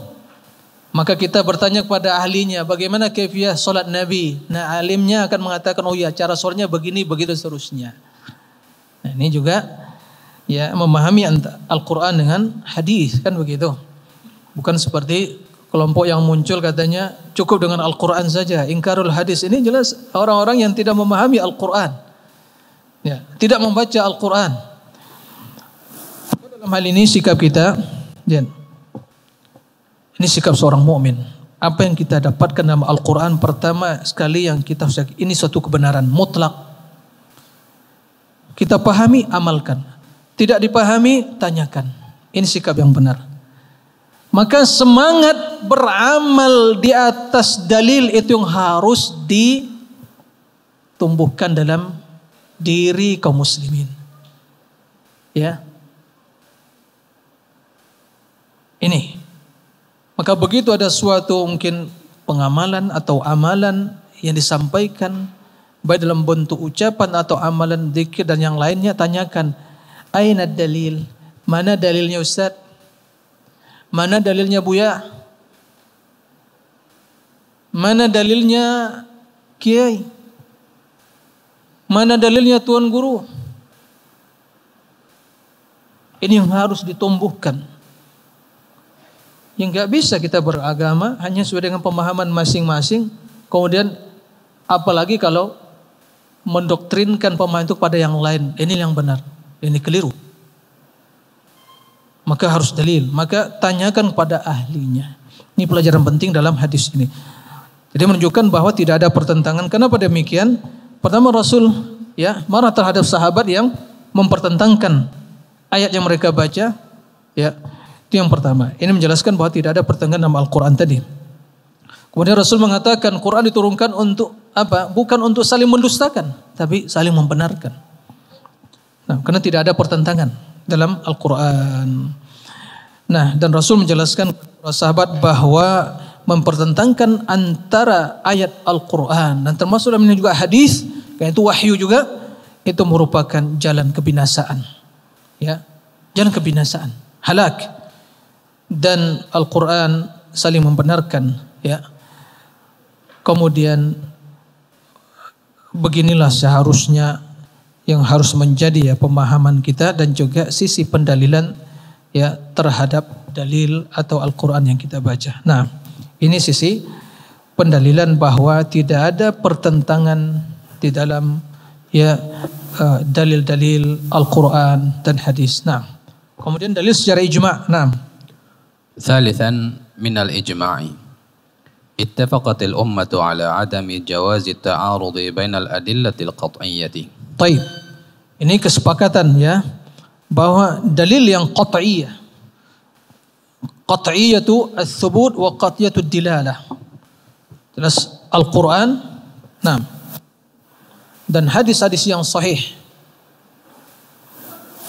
Maka kita bertanya kepada ahlinya, bagaimana kaifiyah salat Nabi? Nah, alimnya akan mengatakan, oh ya, cara solatnya begini, begitu seterusnya. Nah, ini juga ya memahami Al-Quran dengan hadis kan begitu. Bukan seperti kelompok yang muncul katanya cukup dengan Al-Quran saja. Ingkarul hadis ini jelas orang-orang yang tidak memahami Al-Quran. Ya, tidak membaca Al-Quran. Dalam hal ini sikap kita, dan ini sikap seorang mukmin. Apa yang kita dapatkan dalam Al-Quran pertama sekali yang kita ini suatu kebenaran mutlak kita pahami, amalkan. Tidak dipahami, tanyakan. Ini sikap yang benar. Maka semangat beramal di atas dalil itu yang harus ditumbuhkan dalam diri kaum muslimin. Ya. Ini. Maka begitu ada suatu mungkin pengamalan atau amalan yang disampaikan baik dalam bentuk ucapan atau amalan zikir dan yang lainnya tanyakan aina dalil mana dalilnya Ustaz Mana dalilnya Buya? Mana dalilnya Kiai? Mana dalilnya Tuan Guru? Ini yang harus ditumbuhkan. Yang nggak bisa kita beragama hanya sesuai dengan pemahaman masing-masing. Kemudian apalagi kalau mendoktrinkan pemahaman itu pada yang lain. Ini yang benar. Ini keliru maka harus dalil. Maka tanyakan kepada ahlinya. Ini pelajaran penting dalam hadis ini. Jadi menunjukkan bahwa tidak ada pertentangan. Kenapa demikian? Pertama Rasul ya marah terhadap sahabat yang mempertentangkan ayat yang mereka baca. Ya, itu yang pertama. Ini menjelaskan bahwa tidak ada pertentangan dalam Al-Quran tadi. Kemudian Rasul mengatakan Quran diturunkan untuk apa? Bukan untuk saling mendustakan, tapi saling membenarkan. Nah, karena tidak ada pertentangan dalam Al-Quran. Nah, dan Rasul menjelaskan kepada sahabat bahwa mempertentangkan antara ayat Al-Quran dan termasuk dalam juga hadis, yaitu wahyu juga, itu merupakan jalan kebinasaan. Ya, jalan kebinasaan, halak. Dan Al-Quran saling membenarkan. Ya, kemudian beginilah seharusnya yang harus menjadi ya pemahaman kita dan juga sisi pendalilan ya terhadap dalil atau Al-Qur'an yang kita baca. Nah, ini sisi pendalilan bahwa tidak ada pertentangan di dalam ya eh, dalil-dalil Al-Qur'an dan hadis. Nah, kemudian dalil secara ijma. Nah. Thalithan minal ijma'i. اتفقت الأمة على عدم جواز التعارض بين الأدلة القطعية. طيب. Ini kesepakatan ya bahwa dalil yang qat'iyah qat'iyatu ats-tsubut wa qat'iyatu dilalah jelas Al-Qur'an nah dan hadis-hadis yang sahih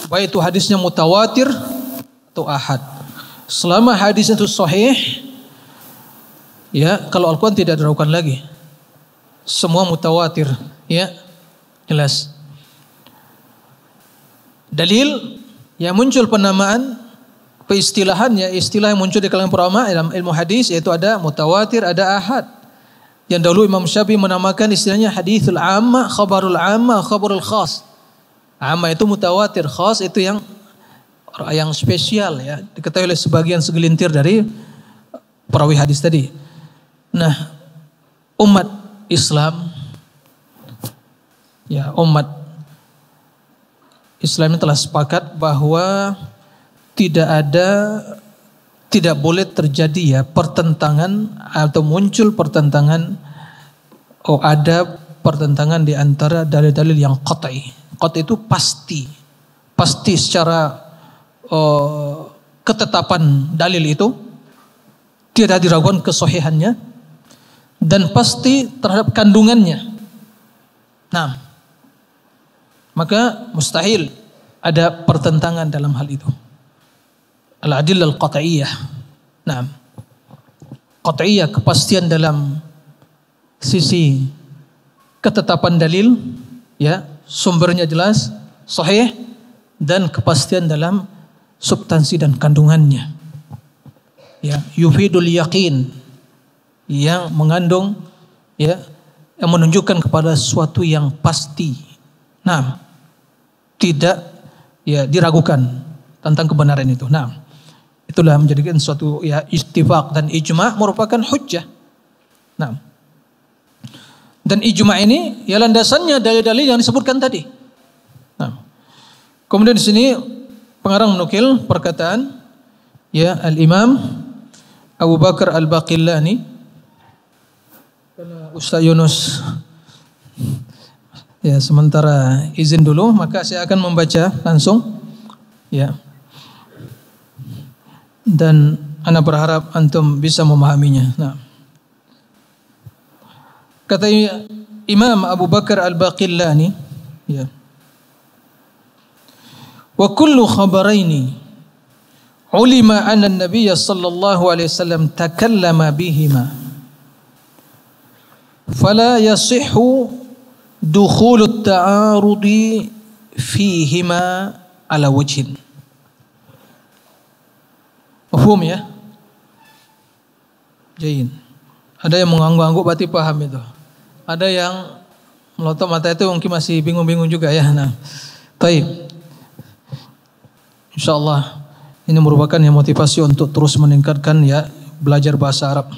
baik itu hadisnya mutawatir atau ahad selama hadis itu sahih ya kalau Al-Quran tidak diragukan lagi. Semua mutawatir ya. Jelas. Dalil yang muncul penamaan peistilahan ya istilah yang muncul di kalangan para ulama dalam ilmu hadis yaitu ada mutawatir ada ahad. Yang dahulu Imam Syafi'i menamakan istilahnya hadithul amma khabarul amma khabarul khas. Amma itu mutawatir khas itu yang yang spesial ya. Diketahui oleh sebagian segelintir dari perawi hadis tadi nah umat Islam ya umat Islam telah sepakat bahwa tidak ada tidak boleh terjadi ya pertentangan atau muncul pertentangan oh ada pertentangan di antara dalil-dalil yang qat'i. Qat'i itu pasti. Pasti secara oh, ketetapan dalil itu tidak diragukan kesohihannya dan pasti terhadap kandungannya. Nah, maka mustahil ada pertentangan dalam hal itu. Al-adil al-qat'iyah. Nah, qat'iyah kepastian dalam sisi ketetapan dalil, ya, sumbernya jelas, sahih dan kepastian dalam substansi dan kandungannya. Ya, yufidul yakin yang mengandung ya yang menunjukkan kepada sesuatu yang pasti Nah, tidak ya diragukan tentang kebenaran itu. Nah, itulah menjadikan suatu ya istifak dan ijma merupakan hujjah. Nah, dan ijma ini ya landasannya dalil-dalil yang disebutkan tadi. Nah, kemudian di sini pengarang menukil perkataan ya Al Imam Abu Bakar Al Baqillani Ustaz Yunus Ya, sementara izin dulu, maka saya akan membaca langsung. Ya. Dan Ana berharap antum bisa memahaminya. Nah. Kata Imam Abu Bakar Al-Baqillani, ya. Wa kullu khabaraini ulima anna an-nabiy sallallahu alaihi wasallam takallama bihima fala yasihhu dukhul at-ta'arud fihima ala wajhin Mafhum ya? Jain. Ada yang mengangguk-angguk berarti paham itu. Ada yang melotot mata itu mungkin masih bingung-bingung juga ya. Nah, baik. Insya Allah ini merupakan yang motivasi untuk terus meningkatkan ya belajar bahasa Arab.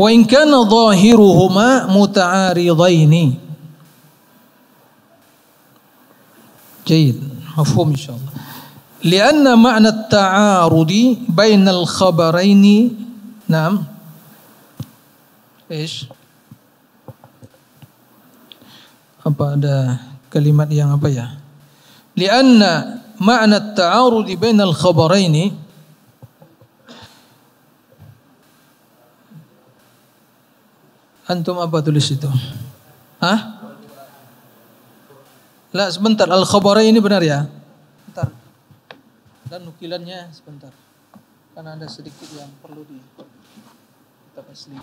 Wa in kana zahiruhuma muta'aridaini. Jaid, mafhum insyaallah. Lianna ma'na at-ta'arudi bainal khabaraini. Naam. Ish. Apa ada kalimat yang apa ya? Lianna ma'na at-ta'arudi bainal khabaraini antum apa tulis itu? Hah? Lah sebentar. Al-khabarain ini benar ya? dan nukilannya sebentar. Karena ada sedikit yang perlu di kita kasih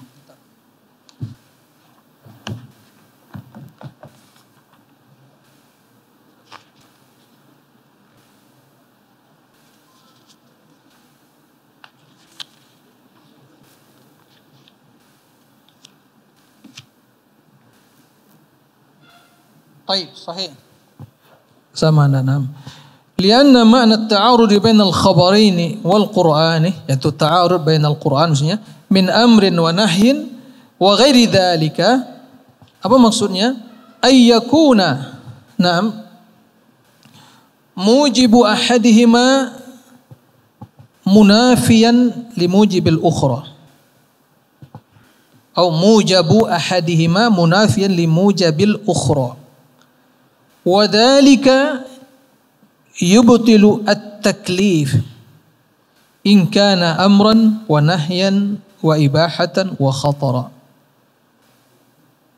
طيب صحيح. سمعنا نعم. لأن معنى التعارض بين الخبرين والقرآن يعني التعارض بين القرآن من أمر ونهي وغير ذلك. أبا مقصودنا أن يكون نعم موجب أحدهما منافيا لموجب الأخرى. أو موجب أحدهما منافيا لموجب الأخرى. Wa dzalika yubtilu at-taklif in kana amran wa nahyan wa ibahatan wa khatara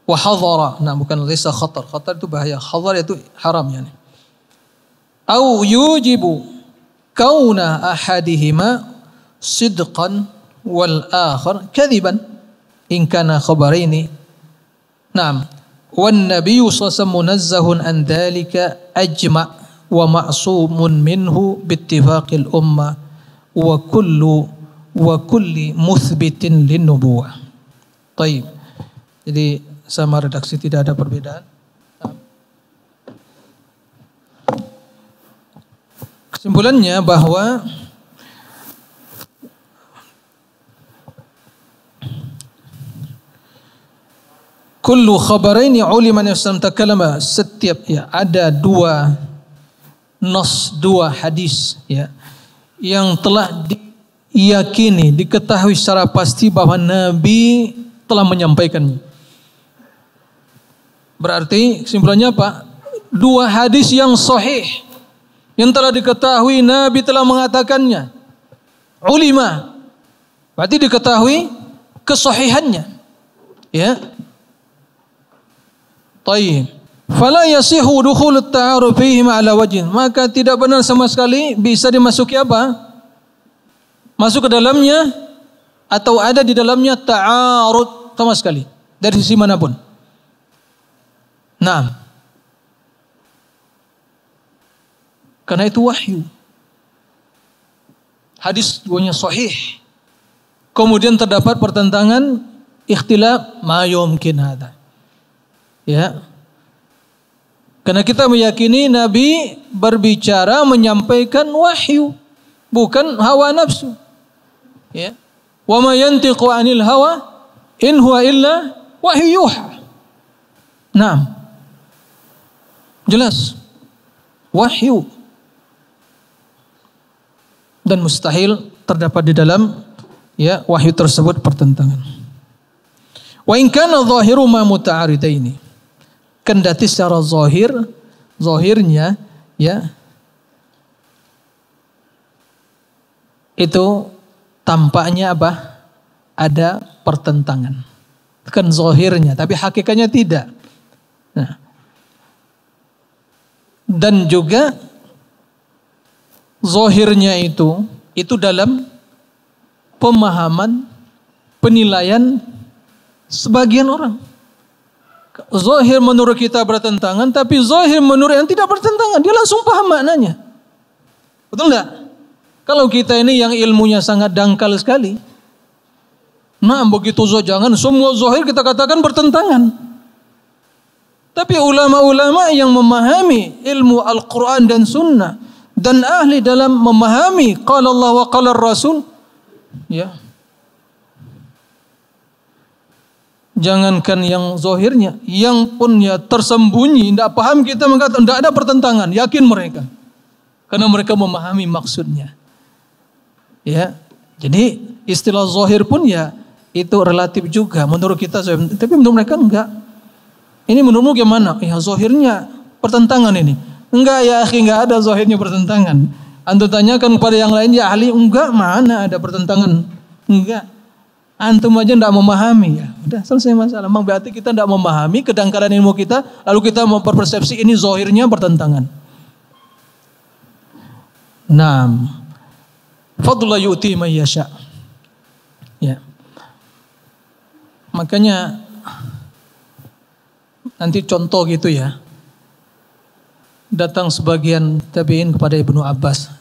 wa hadara nah bukan lisa khatar khatar itu bahaya. hadar itu haram yani au yujibu kauna ahadihima sidqan wal akhar kadhiban in kana khabaraini na'am wan nabiyyu sallallahu munazzahun an dhalika ajma' wa ma'sumun minhu bittifaqil umma wa kullu wa kulli muthbitin. Jadi sama redaksi tidak ada perbedaan. Kesimpulannya bahwa kullu khabaraini uliman yasam takalama setiap ya ada dua nos dua hadis ya yang telah diyakini diketahui secara pasti bahwa Nabi telah menyampaikannya. Berarti kesimpulannya apa? Dua hadis yang sahih yang telah diketahui Nabi telah mengatakannya. Ulima. Berarti diketahui kesahihannya. Ya. Tayyib. Fala yasihu dukhul ta'aruf ala wajhin. Maka tidak benar sama sekali bisa dimasuki apa? Masuk ke dalamnya atau ada di dalamnya ta'arud sama sekali dari sisi mana pun. Nah. Karena itu wahyu. Hadis duanya sahih. Kemudian terdapat pertentangan ikhtilaf ma yumkin hada. Ya, karena kita meyakini Nabi berbicara menyampaikan wahyu, bukan hawa nafsu. Ya. Wa ma yantiqu 'anil hawa in huwa illa wahyu. Jelas. Wahyu. Dan mustahil terdapat di dalam ya wahyu tersebut pertentangan. Wa in kana dhahiru ma muta'aridaini kendati secara zahir zahirnya ya itu tampaknya apa? Ada pertentangan. Kan zohirnya, tapi hakikatnya tidak. Nah. Dan juga zohirnya itu, itu dalam pemahaman, penilaian sebagian orang. Zohir menurut kita bertentangan, tapi zohir menurut yang tidak bertentangan, dia langsung paham maknanya. Betul enggak? Kalau kita ini yang ilmunya sangat dangkal sekali, nah begitu zo jangan semua zohir kita katakan bertentangan. Tapi ulama-ulama yang memahami ilmu Al-Quran dan Sunnah dan ahli dalam memahami qala Allah wa qala Rasul, ya Jangankan yang zohirnya, yang pun ya tersembunyi, tidak paham kita mengatakan tidak ada pertentangan, yakin mereka. Karena mereka memahami maksudnya. Ya, jadi istilah zohir pun ya itu relatif juga menurut kita, tapi menurut mereka enggak. Ini menurutmu gimana? Ya zohirnya pertentangan ini. Enggak ya, enggak ada zohirnya pertentangan. Antum tanyakan kepada yang lain ya ahli enggak mana ada pertentangan? Enggak. Antum aja tidak memahami ya. Udah selesai masalah. Memang berarti kita tidak memahami kedangkalan ilmu kita. Lalu kita memperpersepsi ini zohirnya bertentangan. Naam. Fadullah yu'ti mayyasha. Ya. Makanya nanti contoh gitu ya. Datang sebagian tabi'in kepada Ibnu Abbas.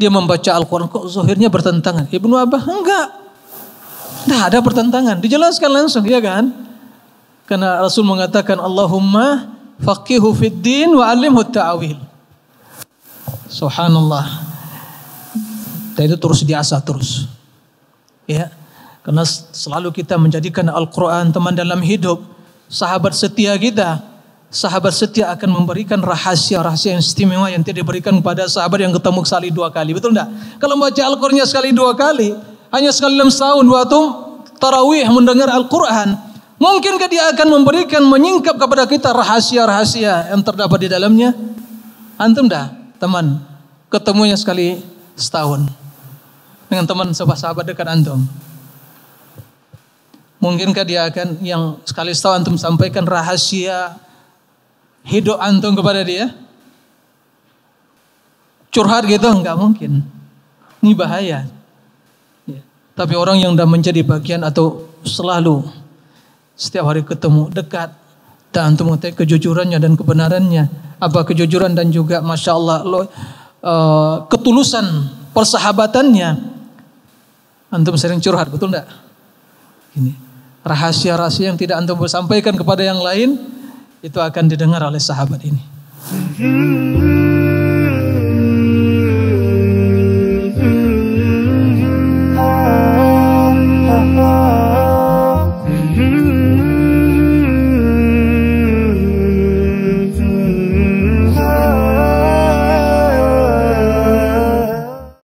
Dia membaca Al-Quran kok zohirnya bertentangan. Ibnu Abbas enggak. Tidak ada pertentangan, dijelaskan langsung, ya kan? Karena Rasul mengatakan Allahumma faqihu fid din wa alimhu ta'wil. Subhanallah. Dan itu terus diasah terus. Ya. Karena selalu kita menjadikan Al-Quran teman dalam hidup. Sahabat setia kita. Sahabat setia akan memberikan rahasia-rahasia yang istimewa yang tidak diberikan kepada sahabat yang ketemu sekali dua kali. Betul enggak? Kalau membaca Al-Qurannya sekali dua kali, hanya sekali dalam setahun waktu tarawih mendengar Al-Quran, mungkinkah dia akan memberikan menyingkap kepada kita rahasia-rahasia yang terdapat di dalamnya? Antum dah, teman, ketemunya sekali setahun dengan teman sahabat-sahabat dekat antum. Mungkinkah dia akan yang sekali setahun antum sampaikan rahasia hidup antum kepada dia? Curhat gitu enggak mungkin. Ini bahaya. Tapi orang yang sudah menjadi bagian atau selalu setiap hari ketemu dekat dan untuk mengetahui kejujurannya dan kebenarannya. Apa kejujuran dan juga masya Allah lo, uh, ketulusan persahabatannya. Antum sering curhat betul enggak ini rahasia-rahasia yang tidak antum sampaikan kepada yang lain itu akan didengar oleh sahabat ini